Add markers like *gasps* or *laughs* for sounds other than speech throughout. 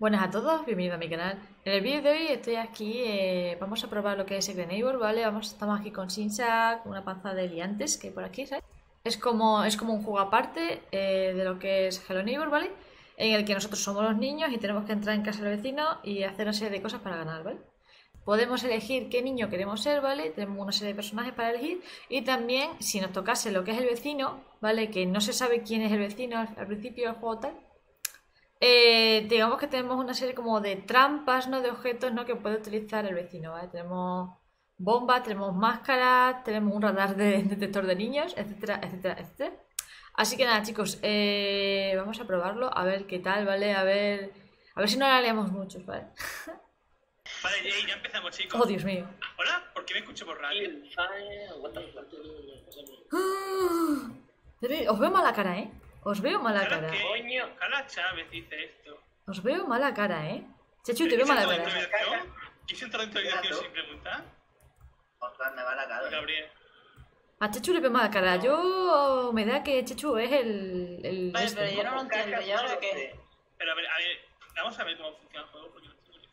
Buenas a todos, bienvenidos a mi canal. En el vídeo de hoy estoy aquí, eh, vamos a probar lo que es Neighbor, ¿vale? Vamos, estamos aquí con Sinsa, con una panza de liantes que hay por aquí, ¿sabes? Es como, es como un juego aparte eh, de lo que es Hello Neighbor, ¿vale? En el que nosotros somos los niños y tenemos que entrar en casa del vecino y hacer una serie de cosas para ganar, ¿vale? Podemos elegir qué niño queremos ser, ¿vale? Tenemos una serie de personajes para elegir y también si nos tocase lo que es el vecino, ¿vale? Que no se sabe quién es el vecino al, al principio del juego tal, eh, digamos que tenemos una serie como de trampas, ¿no? De objetos, ¿no? Que puede utilizar el vecino, ¿vale? Tenemos bombas, tenemos máscaras, tenemos un radar de detector de niños, etcétera, etcétera, etcétera. Así que nada, chicos, eh, vamos a probarlo, a ver qué tal, ¿vale? A ver, a ver si no la liamos muchos, ¿vale? *laughs* Vale, ya empezamos, chicos. Oh, Dios mío. Hola, ¿por qué me escucho por radio? *gasps* Os veo mala cara, ¿eh? Os veo mala Carla, cara. ¿qué? Coño. Carla Chávez dice esto. Os veo mala cara, ¿eh? Chechu, te veo mala cara. ¿Quieres entrar dentro de habitación sin preguntar? Ostras, me va la cara. Gabriel. A Chechu le veo mala cara. Yo me da que Chechu es el. el Vale, este. pero yo no lo entiendo, ¿y ahora qué? Pero a ver, a ver, vamos a ver cómo funciona el juego.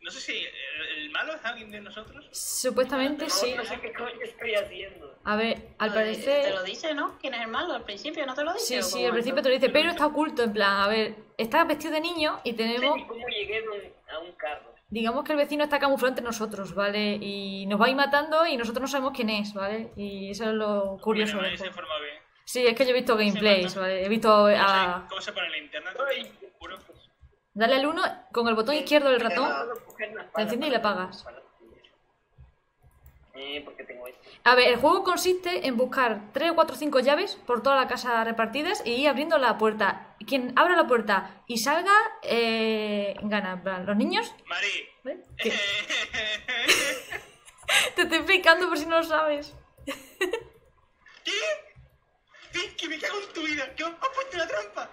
No sé si el, el malo es alguien de nosotros. Supuestamente sí. No sé qué coño estoy haciendo. A ver, al Te lo parecer. dice, ¿no? ¿Quién es el malo? Al principio no te lo dice. Sí, ¿o sí, al principio te lo dice, pero está oculto, en plan, a ver, está vestido de niño y No sé tenemos. ni cómo llegué a un carro. Digamos que el vecino está camuflado entre nosotros, ¿vale? Y nos va a ir matando y nosotros no sabemos quién es, ¿vale? Y eso es lo curioso nadie se informa bien. Sí, es que yo he visto gameplays. ¿vale? He visto ¿Cómo, a. se, ¿Cómo se pone la linterna? Dale al 1 con el botón izquierdo del ratón. La espada enciendes y la apagas. para- Eh, porque tengo esto. A ver, el juego consiste en buscar 3, 4, 5 llaves por toda la casa repartidas y ir abriendo la puerta. Quien abra la puerta y salga, eh, gana. Los niños. Mari. ¿eh? ¿Qué? *laughs* Te estoy explicando por si no lo sabes. ¿Qué? ¿Qué? Que me cago en tu vida. ¿Qué has puesto una trampa?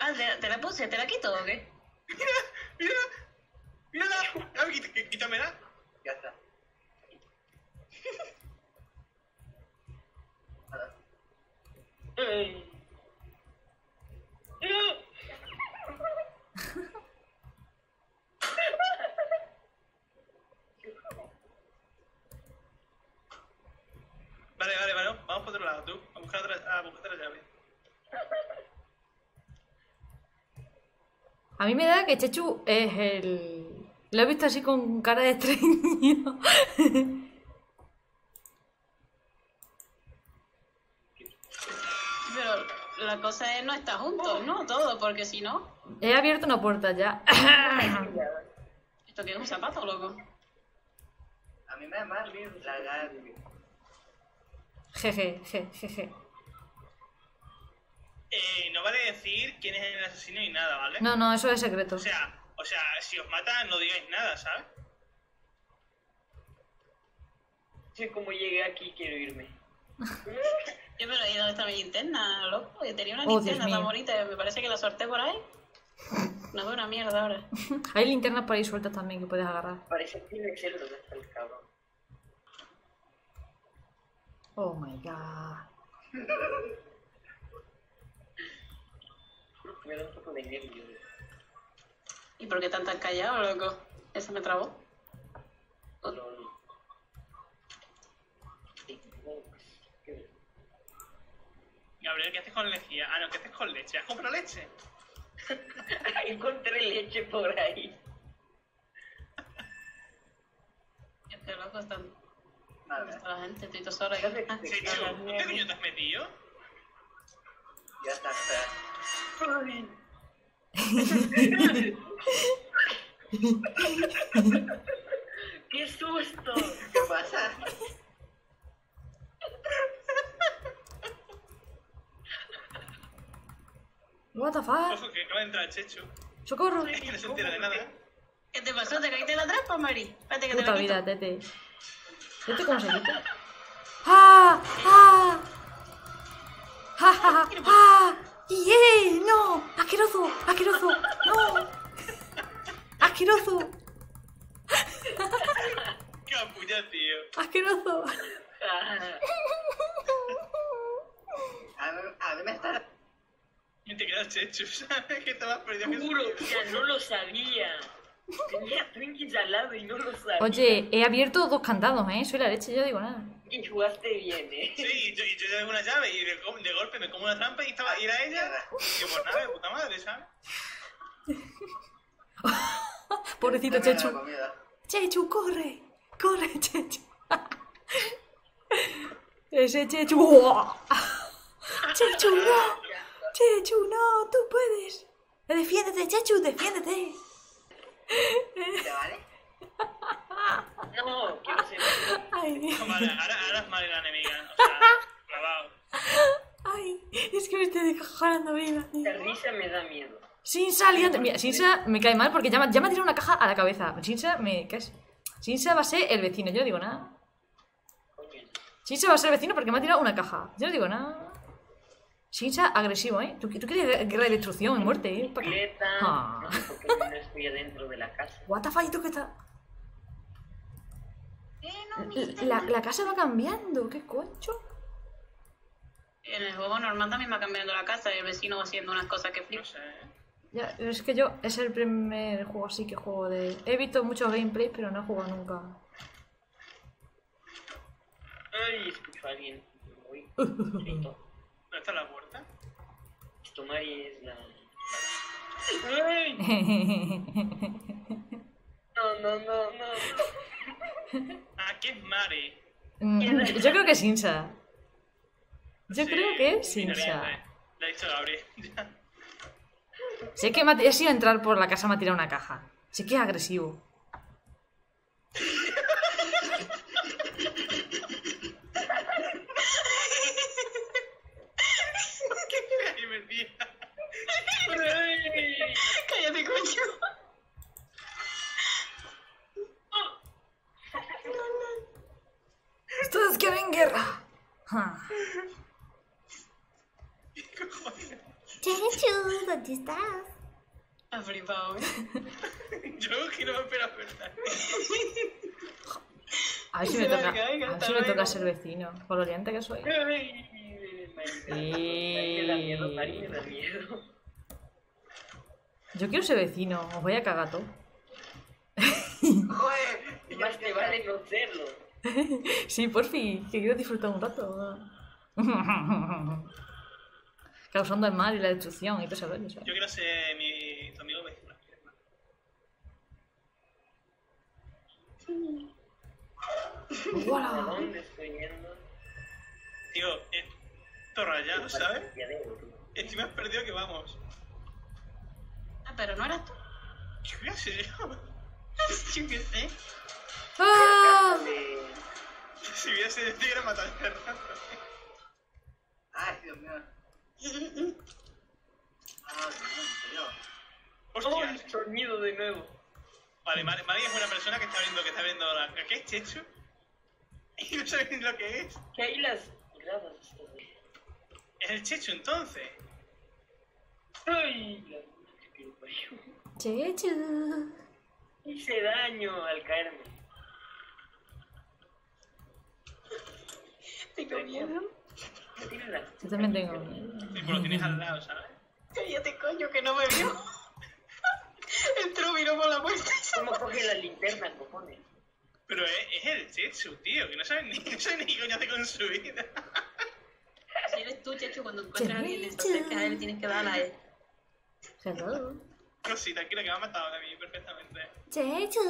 Ah, ¿te, te la puse? ¿Te la quito o qué? Mira, mira. Mírala. A ver, quita- quítamela. Ya está. Vale, vale, vale. Vamos por otro lado, tú. A buscar otra, a buscar otra llave. A mí me da que Chechu es el. Lo he visto así con cara de extraño. Pero la cosa es no estar juntos, ¿no? Todo, porque si no... He abierto una puerta ya. ¿Esto qué es un zapato, loco? A mí me da mal la cara. Jeje, je, jeje. Eh, no vale decir quién es el asesino ni nada, ¿vale? No, no, eso es secreto. O sea, o sea, si os matan no digáis nada, ¿sabes? sé cómo llegué aquí, quiero irme. *laughs* Yo, pero ¿y dónde está mi linterna, loco? Yo tenía una Oh, Dios linterna tan bonita, me parece que la sorté por ahí. *laughs* No veo una mierda ahora. *laughs* Hay linternas por ahí sueltas también que puedes agarrar. Parece que tiene que donde está el cabrón. Oh my god. Me da un poco de nervio. ¿Y por qué tan tan callado, loco? Eso me trabó. Lol. Gabriel, ¿qué haces con lejía? Ah, no, ¿qué haces con leche? ¿Has comprado leche? *laughs* Encontré leche por ahí. Este loco está... ¿Dónde está la gente? Estoy tío. ah, ¿Dónde coño te has metido? ya está, *laughs* ¡Qué susto! ¿Qué pasa? What the fuck? Ojo, que. ¡Socorro! Es que no se entera de nada. ¿Qué te pasó? ¿Te caíste en la trampa, Mari? Espérate que te Puta quito. vida, tete. ¿Tete cómo se quita? ¡Ah! ¡Ah! ¡Ja, ja, ja! ¡Ah! ¡Yeah! ¡No! ¡Asqueroso! ¡Asqueroso! ¡No! ¡Asqueroso! Capulla, tío. ¡Asqueroso! A mí, a mí me está... Y te quedas checho, *laughs* ¿sabes? Que estabas perdido. que Juro, ya no lo sabía. Tenía Twinkies al lado y no lo sabía. Oye, he abierto dos candados, ¿eh? Soy la leche, yo digo nada. Y jugaste bien, eh. Sí, y yo, y yo llevo una llave y de, go- de golpe me como una trampa y, estaba, y era ella. Y yo, pues nada, de puta madre, ¿sabes? *laughs* Pobrecito Chechu. Chechu, corre. Corre, Chechu. *laughs* Ese Chechu. *laughs* Chechu, no. Chechu, no. Tú puedes. Defiéndete, Chechu, defiéndete. ¿Te vale? No, quiero ser. Ay, Vale, ahora, ahora es Mari la enemiga. O sea, clavado. ay. Es que me estoy descojonando viva. La risa me da miedo. Sinsa liante. Mira, Sinsa me cae mal porque ya me, ya me ha tirado una caja a la cabeza. Sinsa me. ¿Qué es? Sinsa va a ser el vecino, yo no digo nada. Coño. Sinsa va a ser el vecino porque me ha tirado una caja. Yo no digo nada. Sinsa agresivo, ¿eh? ¿Tú, tú quieres guerra de destrucción y muerte, ¿eh? Pa'. Bicicleta. Ah. No sé por qué no estoy adentro de la casa. What the fuck, ¿y tú qué tal? La, la casa va cambiando, ¿qué cocho? En el juego normal también va cambiando la casa y el vecino va haciendo unas cosas que No flipas. sé. Ya, es que yo es el primer juego así que juego de. He visto muchos gameplays, pero no he jugado nunca. Ay, escucho a alguien. Uy. ¿Dónde está la puerta? Esto Mari es la. Ay, *laughs* no, no, no, no. Ah, que es Mari. Mm, yo creo que es Sinsa. Yo Sí, creo que es mira, Le ha dicho Gabriel. Sé que me ha, he sido entrar por la casa me ha tirado una caja. Sé que es agresivo. Qué divertida. Ay. ¡Cállate, coño! ¡Ustedes quieren guerra! Ja. Chechu, ¿dónde estás? Ha flipado, ¿eh? Yo que no me espero verdad. A ver si Se me va toca, a caer, a ser vecino. Por lo liante que soy. Yo quiero ser vecino, os voy a cagar todo. ¡Joder! Más te vale no serlo. Sí, por fin, que quiero disfrutar un rato. Causando el mal y la destrucción y todo eso. ¿sabes? Yo quiero ser mi, tu amigo vecino. ¿A ¡Guau! dónde estoy yendo? Tío, eh, todo rayado, ¿sabes? Estoy más perdido que vamos. Ah, pero no eras tú. ¿Qué voy a ser yo? *laughs* Yo qué sé. ¡Ah! Si hubiese decidido era matar a Fernando. ¡Ay, Dios mío! ¡Ah, Dios mío! Hostia. ¡Ay, sonido de nuevo! Vale, Mari, Mari es una persona que está viendo que está viendo la. ¿Qué es Chechu? *laughs* Y no sabe ni lo que es. ¿Qué hay las gradas Es el Chechu entonces. ¡Ay! La puta que parió. Chechu. Hice daño al caerme. Tengo miedo. ¿Qué tiene la- Yo también tengo miedo. Sí, pues lo tienes al lado, ¿sabes? Cállate, coño, que no me vio. *laughs* Entró, miró por la puerta y se ¿Cómo coge la linterna, cojones? Pero es, es el Chechu, tío, que no sabe ni, *laughs* no sabe ni qué coño hace con su vida. *laughs* Si eres tú, Chechu, cuando encuentras a alguien y te acercas a él, tienes que darle a él. Hello. No, sí, tranquila, que me ha matado a mí perfectamente. Chechu.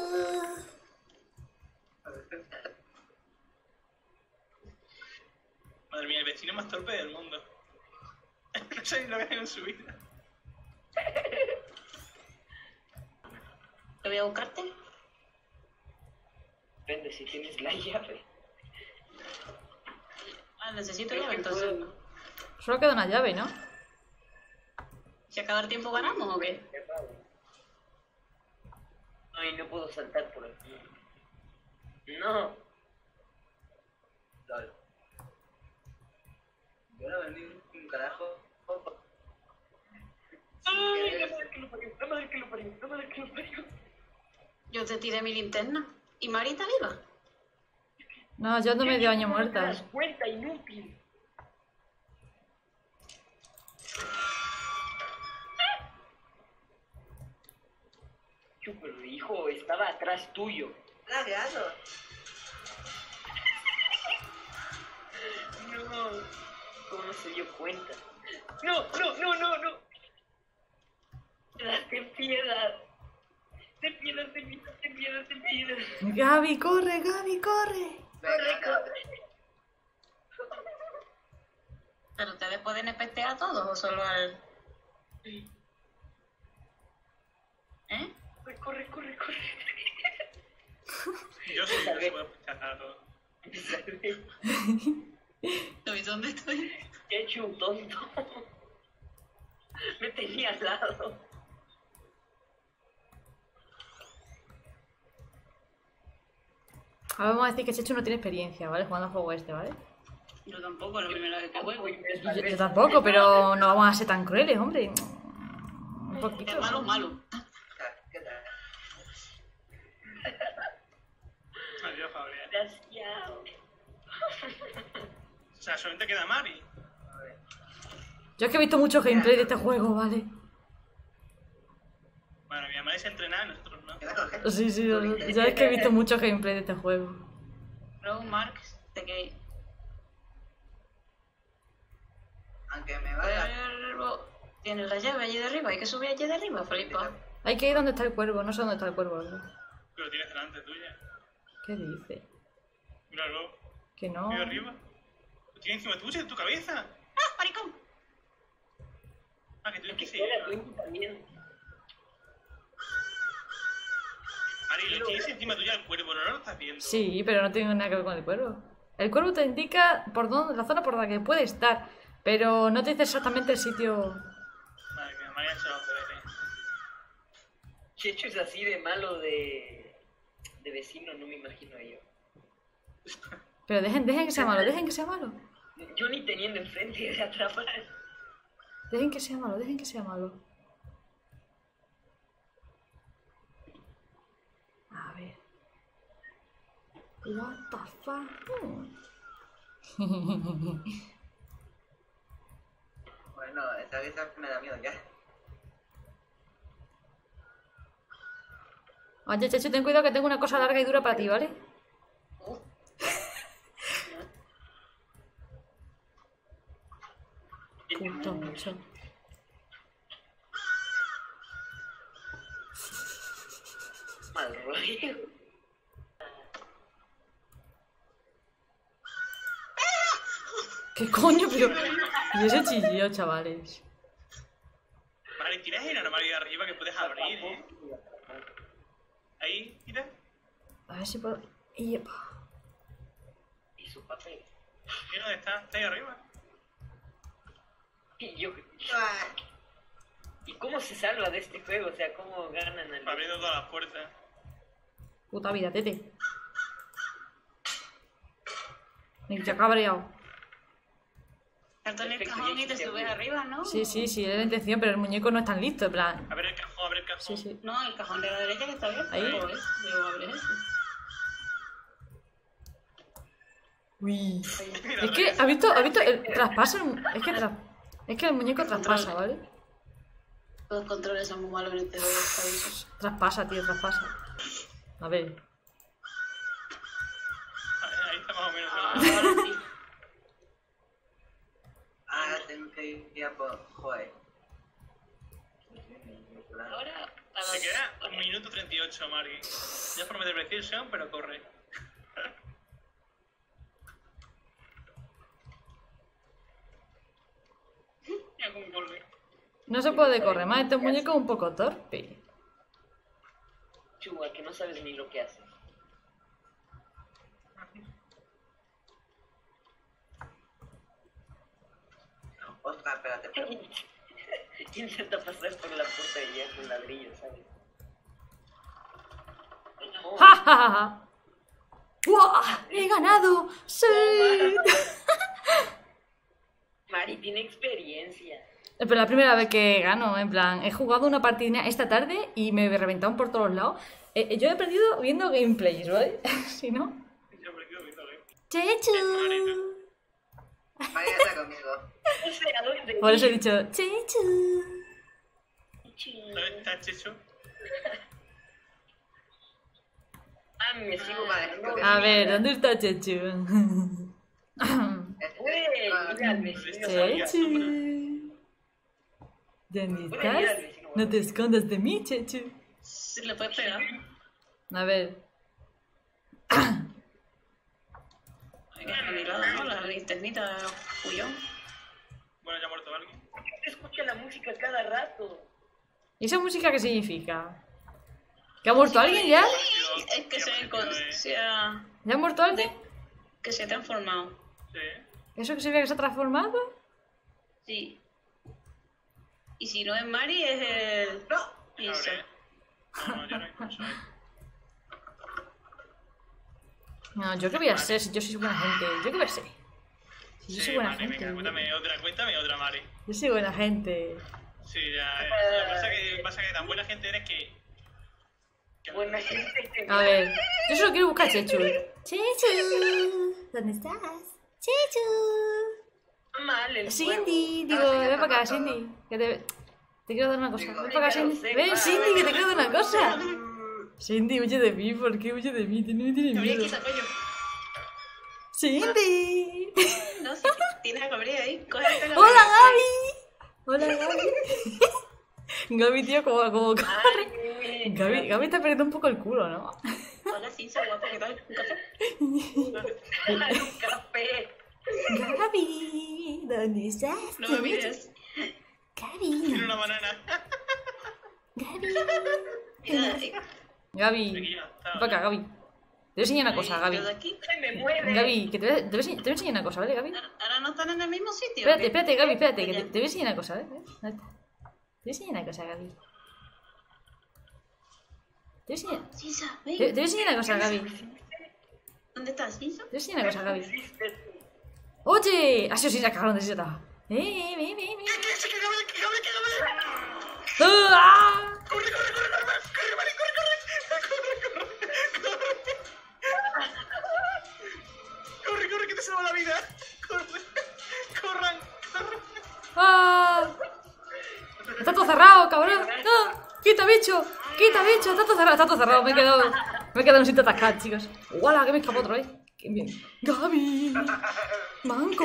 Madre mía, el vecino más torpe del mundo. no sabe ni lo que hace con su vida. ¿Te voy a buscarte? Depende si tienes la llave. Ah, necesito Creo llave, que entonces. puedo- Solo queda una llave, ¿no? ¿Si a cada tiempo ganamos o qué? Ay, no puedo saltar por aquí. No. Lol. Yo no vendí un carajo. Ay, no me que lo parió, no me que lo parió, no me que lo parió. Yo te tiré mi linterna. ¿Y Marita viva? No, yo ando medio año muerta. Vuelta, inútil. Pero hijo, estaba atrás tuyo. Ladeado. no. ¿Cómo se dio cuenta? No, no, no, no, no. Date piedad. Piedad. Gaby, corre, Gaby, corre. Corre, corre. ¿Pero ustedes pueden espestear a todos o solo al...? ¿Eh? Corre, corre, corre, corre. Yo sí que se puede escuchar a todo. ¿Y dónde estoy? Qué hecho un tonto. Me tenía al lado. Ahora vamos a decir que Chechu no tiene experiencia, ¿vale? Jugando al juego este, ¿vale? Yo tampoco, es la primera vez que juego. Yo, yo tampoco, pero no vamos a ser tan crueles, hombre. Un poquito. Es malo, malo. ¿Qué tal? Adiós, Fabrián. Desgraciado. O sea, solamente queda Mari. Yo es que he visto mucho gameplay de este juego, ¿vale? Bueno, mi Mari se entrena y nosotros no. Sí, sí, ya es que he visto mucho gameplay de este juego. Luego, Marx, de que... Aunque me vaya. Pero Tienes la llave allí de arriba, hay que subir allí de arriba, Felipa. Hay que ir donde está el cuervo, no sé dónde está el cuervo. ¿verdad? Lo tienes delante tuya. ¿Qué dice? Míralo. Que no. Mira arriba. Lo tienes encima tuya, en tu cabeza. ¡Ah, maricón! Ah, que tú Que que también. Mari, lo tienes encima tuya el cuervo, no lo estás viendo. Sí, pero no tiene nada que ver con el cuervo. El cuervo te indica por dónde, la zona por la que puede estar, pero no te dice exactamente el sitio. Madre mía, hecho los deberes. Checho es así de malo de, de vecino, no me imagino yo. *laughs* Pero dejen, dejen que sea malo, dejen que sea malo. Yo ni teniendo enfrente *laughs* de atrapar. Dejen que sea malo, dejen que sea malo. A ver. What the fuck? Bueno, esta vista me da miedo ya. Oye, Chechu, ten cuidado que tengo una cosa larga y dura para ti, ¿vale? Puto mucho. Mal rollo. ¿Qué coño? Pero... Y ese chillido, chavales. Mari, tienes el armario de arriba que puedes abrir, eh. Ahí, mira. A ver si puedo... Y... Y su papel. Mira dónde está. Está ahí arriba. Y yo. ¿Y cómo se salva de este juego? O sea, ¿cómo ganan al. Abriendo todas las puertas. Puta vida, tete. Me he cabreado. El cajón y te subes arriba, ¿no? Sí, sí, sí, es la intención, pero el muñeco no es tan listo, en plan... Abre el cajón, abre el cajón. Sí, sí. No, el cajón de la derecha que está abierto. Ahí. Digo, abre ese. Uy. Es que, ¿has visto, ¿has visto el traspaso? Es que, tra- es que el muñeco traspasa, ¿vale? Los controles son muy malos en este juego. Traspasa, tío, traspasa. A ver. Ahí está más o menos. Ah, ¿verdad? Ahora sí. ah, tengo que ir a por. Joder. Ahora. a Se queda un minuto 38, Mari. Ya por meter precision, pero corre. *laughs* Ya como vuelve. No se puede correr más, este muñeco es un poco torpe. Chua, que no sabes ni lo que haces. Ostras, espérate, espérate. Intenta pasar por la puerta de hierro con ladrillo, ¿sabes? ¡Ja, ja, ja. ¡He ganado! ¡Sí! *laughs* Mari tiene experiencia. Pero la primera vez que gano, en plan, he jugado una partida esta tarde y me reventaron por todos lados. Eh, eh, yo he aprendido viendo gameplays, ¿vale? *laughs* si no... Yo he aprendido viendo game. ¡Chechu! María está conmigo. No sé a dónde. Por eso he dicho ¡Chechu! ¿Dónde está Checho? me sigo ganando. A ver, ¿dónde está Chechu? Puede. Chechu. ¿Dónde estás? No te escondas de mí, Chechu. Si le puedes pegar. A ver. Hay que anilada, ¿no? La linternita Puyón. Bueno, ya ha muerto alguien. Escucha la música cada rato. ¿Y esa música qué significa? ¿Que ha muerto alguien ya? Es que se, se ha, ¿Ya ha muerto alguien? que se ha transformado. Sí. ¿Eso que significa que se ha transformado? Sí. Y si no es Mari, es el. No. Isa. No, no, yo no. No, yo qué voy a ser si yo soy buena gente. Yo qué voy a ser. Si yo soy buena Mari, venga, gente. cuéntame otra, cuéntame otra, Mari. Yo soy buena gente. Sí, ya, ya. Lo que pasa que, pasa que tan buena gente eres que... que no- Buena gente A ver, yo solo quiero buscar a Chechu. Chechu, ¿dónde estás? Chechu. mal el Cindy, juego. digo, Ah, sí, ven para acá. Cindy. Que te, te quiero dar una cosa. Digo, Ven para acá, Cindy. sé, Ven, Cindy, que te quiero dar una cosa. Cindy, huye de mí. ¿Por qué huye de mí? Tiene, tiene Gabriel, miedo. Cindy. No, si tienes a Gabriel ahí, coge el pelo. Hola, Gaby. Hola, Gaby. *laughs* Gaby, tío, como, como corre. Gaby, Gaby está perdiendo un poco el culo, ¿no? Hola, Cinza, guapo, ¿qué tal? ¿Un café? *laughs* un café. Gaby, ¿dónde estás? No me mires. Gaby, Tiene una banana. Gaby. *laughs* Gaby, Aquí ven para acá, Gaby. Te voy a enseñar una cosa, Gaby. ¿lo de aquí? Se me mueve. Gaby, que te voy a, te voy a enseñar, te voy a enseñar una cosa, ¿vale, Gaby? Ahora- no están en el mismo sitio. Espérate, espérate, Gaby, espérate, que te, te voy a enseñar una cosa, ¿eh? Te voy a enseñar una cosa, Gaby. Te voy a enseñar, Cinza, te, ven. te voy a enseñar una cosa, Gaby. Te ¿Dónde estás, Cinza? voy a enseñar una cosa, Gaby. ¡Oye! Ha sido sin sacar donde se estaba. ¡Eh, ven, ven, ven! Bicho! ¡Quita, bicho! Está todo cerrado, está todo cerrado. Me he quedado, me he quedado en un sitio atascado, chicos. ¡Hola! Que me escapó otra vez. ¡Qué bien! ¡Gaby! ¡Manco!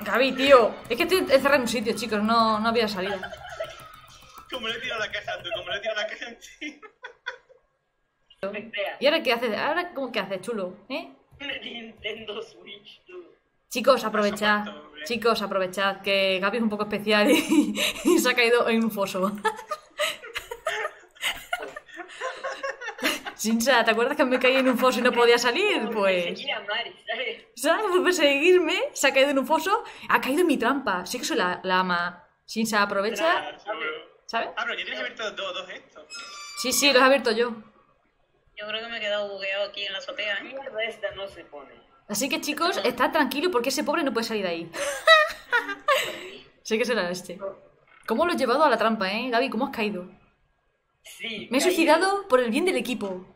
Gaby, tío. Es que estoy encerrado en un sitio, chicos. No, no había salida. Como le he tirado la caja, tú, como le he tirado la caja encima. ¿Y ahora qué haces? ¿Ahora cómo que haces, chulo? ¿Eh? Nintendo Switch, tú. Chicos, aprovechad. Chicos, aprovechad que Gaby es un poco especial y, *laughs* y se ha caído en un foso. Sinsa, ¿te acuerdas que me caí en un foso y no podía salir? Pues. Seguir a Mari, ¿sabes? ¿Sabes? Por perseguirme, se ha caído en un foso, ha caído en mi trampa. Sí que soy la, la ama. Sinsa, aprovecha. Ah. ¿Sabes? Ah, pero ya tienes abierto dos, dos estos. Sí, sí, los he abierto yo. Yo creo que me he quedado bugueado aquí en la azotea, ¿eh? Mierda, esta no se pone. Así que chicos, estad tranquilos porque ese pobre no puede salir de ahí. *laughs* sé que será este. ¿Cómo lo he llevado a la trampa, eh? Gaby, ¿cómo has caído? Sí. Me he caí. suicidado por el bien del equipo.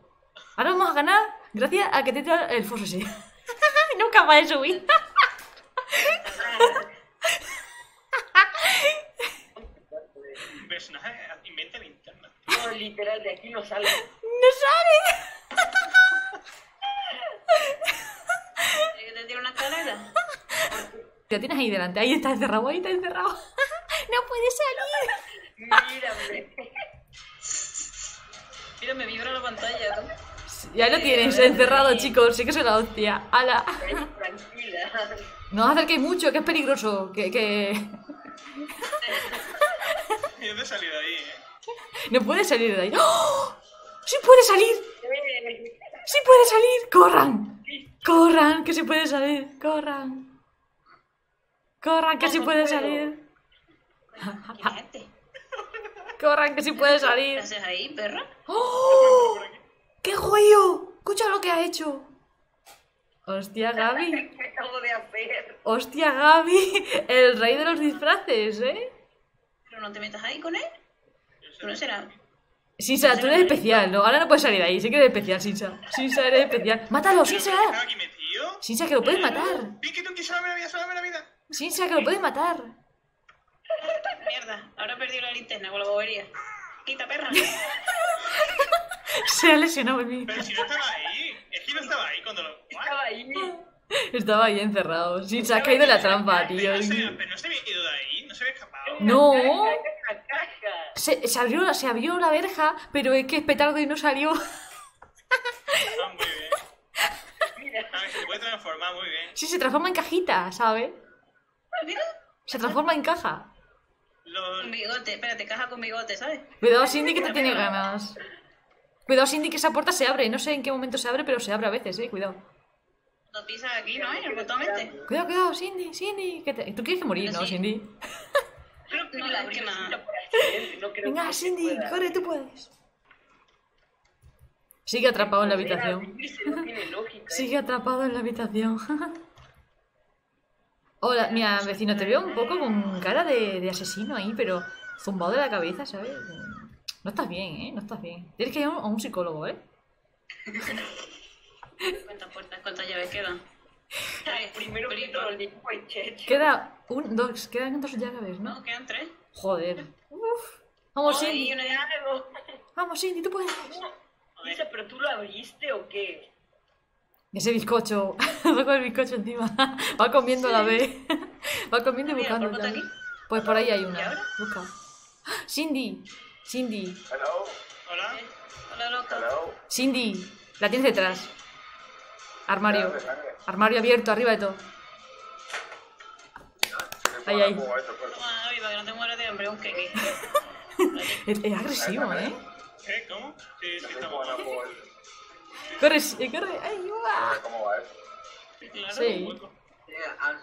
Ahora vamos a ganar gracias a que te he tirado el foso ese. *laughs* Nunca más de subir. Un personaje inventa linterna. No, literal, de aquí no sale. ¡No sale! ¿Quieres que te una escalera? Tienes ahí delante. Ahí está encerrado, ahí está encerrado. *laughs* ¡No puede salir! Mírame. Mira, me vibra la pantalla. Ya lo tienes, encerrado, chicos. Sí que soy la hostia. ¡Hala! Tranquila. No os acerquéis mucho, que es peligroso. Que, que... *laughs* ¿Y dónde he salido ahí, eh? No puede salir de ahí. ¡Oh! ¡Sí puede salir! ¡Sí puede salir! ¡Corran! ¡Corran! ¡Que sí puede salir! ¡Corran! ¡Corran! ¡Que sí puede salir! ¡Corran! ¡Que sí puede ¿Qué salir! haces ahí, perra? ¡Oh! ¡Qué joyo! Escucha lo que ha hecho. Hostia, Gaby. *laughs* ¿Qué acabo de hacer? Hostia, Gaby. El rey de los disfraces, ¿eh? Pero no te metas ahí con él. Tú no serás. Sinsa, tú eres especial, ¿no? Ahora no puedes salir de ahí. Sí que eres especial, Sinsa. Sinsa, eres especial. ¡Mátalo, ¿Pero Sinsa! qué? Sinsa, que lo puedes matar. Sinsa, que lo puedes matar. Mierda, ahora he perdido la linterna con la bobería. Quita, perra. Se ha lesionado el mío. Pero si no estaba ahí. Es que no estaba ahí cuando lo. *laughs* Estaba ahí. Estaba ahí encerrado. Sí, se ha caído en la trampa, tío. Pero no, se, pero no se había ido de ahí, no se había escapado. No. Se, se abrió, se abrió la verja, pero es que es petardo y no salió. Ah, muy bien. Mira. Ah, se puede transformar muy bien. Sí, se transforma en cajita, ¿sabes? Mira, Se transforma en caja. Los... con bigote, espérate, caja con bigote, ¿sabes? Cuidado, Cindy, que te tiene ganas. Cuidado, Cindy, que esa puerta se abre. No sé en qué momento se abre, pero se abre a veces, eh. Cuidado. Lo pisas aquí, ¿no? En el botón este. Cuidado, cuidado, Cindy, Cindy. que te- ¿Tú quieres que morir, Pero no, sí. Cindy? Creo que No, la no. No Venga, Cindy, pueda. corre, tú puedes. Sigue atrapado en la habitación. No lógica. ¿eh? Sigue atrapado en la habitación. *laughs* Hola, mira, vecino, te veo un poco con cara de, de asesino ahí, pero zumbado de la cabeza, ¿sabes? No estás bien, ¿eh? No estás bien. Tienes que ir a un, a un psicólogo, ¿eh? ¿Cuántas puertas, cuántas llaves quedan? Tres. Primero Checho. Queda un, dos, quedan dos llaves, ¿no? No, quedan tres. Joder. Uf. Vamos, Ay, Cindy. Vamos, Cindy, tú puedes. Isa, ¿pero tú lo abriste o qué? Ese bizcocho. *laughs* Va con el bizcocho encima. *laughs* Va comiendo a la vez. *laughs* Va comiendo y Mira, buscando ¿por qué está llaves. aquí? Pues por ahí hay ¿Y una. ahora? Busca. ¡Ah! *gasps* Cindy. Cindy. Hola. Hola, loca. Cindy. La tienes detrás. Armario. Armario abierto, arriba de todo. Ahí, ahí. Toma, David, para que no te mueras de hambre, un queque. Es, es agresivo, ¿eh? ¿Qué? ¿Cómo? Sí, sí, estamos. Corre, eh, corre. ¡Ay, uva! Claro. Sí.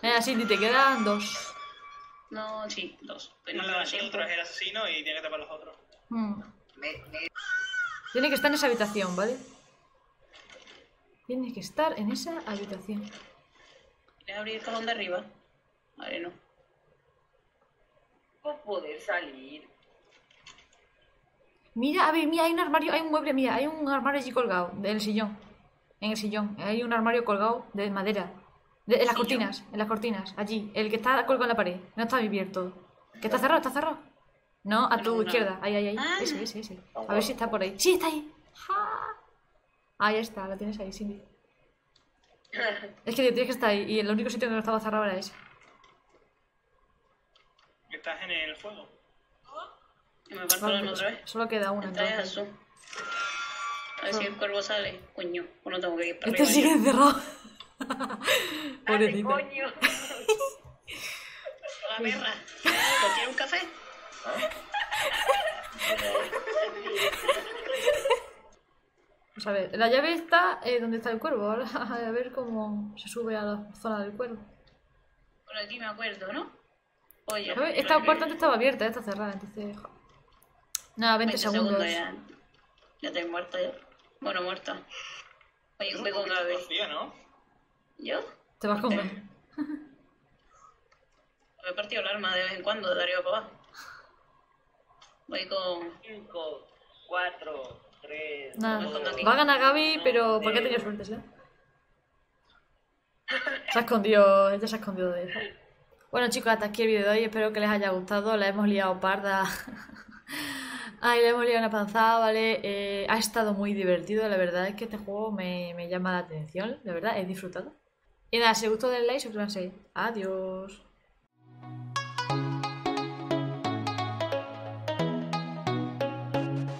Venga, Cindy, te quedan dos. No, sí, dos. Pues no tiempo. nosotros es el asesino y tiene que tapar los otros. Hmm. Tiene que estar en esa habitación, ¿vale? Tiene que estar en esa habitación. ¿Quieres abrir el cajón de arriba? Vale, no. ¿Cómo poder salir? Mira, a ver, mira, hay un armario, hay un mueble, mira, hay un armario allí colgado, en el sillón. En el sillón, hay un armario colgado de madera. De- en las ¿Sillón? cortinas, en las cortinas, allí. El que está colgado en la pared, no está abierto. ¿Que está cerrado? ¿Está cerrado? No, a tu No, no. izquierda, ahí, ahí, ahí. Ah. Ese, ese, ese. A ver si está por ahí. Sí, está ahí. Ja. Ahí está, lo tienes ahí, Cindy. *laughs* Es que tienes que estar ahí, y el único sitio que no estaba cerrado era ese. Estás en el fuego. Me la otra vez. Solo queda una, entonces. azul. A ver si el cuervo sale. Coño, pues no tengo que ir para Este sigue encerrado. *laughs* ¡Dale, Pobrecito. coño! *laughs* Hola, perra. ¿Te quieres un café? *laughs* A ver, la llave está eh, donde está el cuervo. Ahora a ver cómo se sube a la zona del cuervo. Por aquí me acuerdo, ¿no? Oye. Esta puerta antes estaba abierta, esta cerrada, entonces. Nada, 20, 20 segundos. segundos ya. Ya estoy muerta ya. Bueno, muerta. Oye, Un voy con Gaby. ¿no? ¿Yo? Te vas con. Me *laughs* he partido el arma de vez en cuando, de arriba para abajo. Voy con... 5, 4, 3, Nada. Va a ganar Gaby, pero ¿por qué tenido suerte, sí? Se ha escondido, ella se ha escondido de eso. Bueno chicos, hasta aquí el vídeo de hoy, espero que les haya gustado, la hemos liado parda. *laughs* Ay, la hemos liado una panzada, ¿vale? Eh, ha estado muy divertido, la verdad es que este juego me, me llama la atención, la verdad, he disfrutado. Y nada, si os gustó den like, suscríbanse. Adiós.